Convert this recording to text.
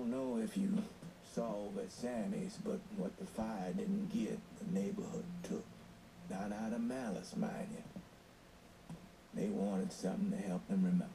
don't know if you saw over at Sammy's, but what the fire didn't get, the neighborhood took. Not out of malice, mind you. They wanted something to help them remember.